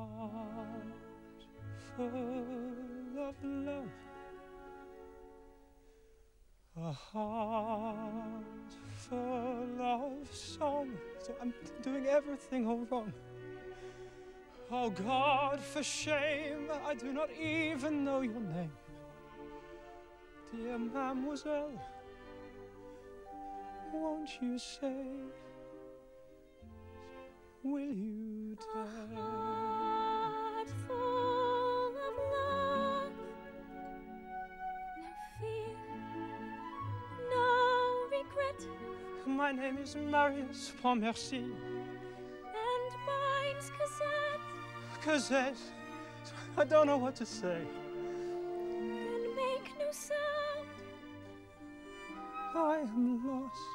heart full of love. A heart full of song. So I'm doing everything all wrong. Oh God, for shame, I do not even know your name. Dear mademoiselle, won't you say, will you dare? My name is Marius Pontmercy. and mine's Cosette. Cosette, I don't know what to say. Then make no sound. I am lost